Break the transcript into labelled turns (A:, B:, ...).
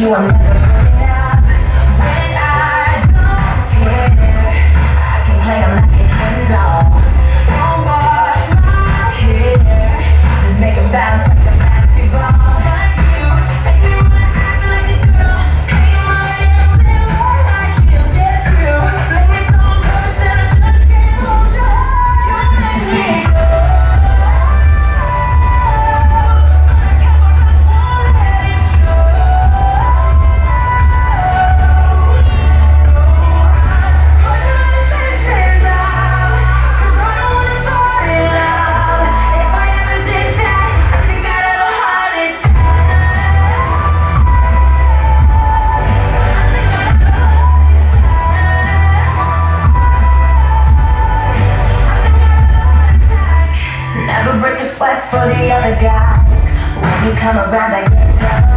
A: you are never Sweat for the other guys. When you come around I get down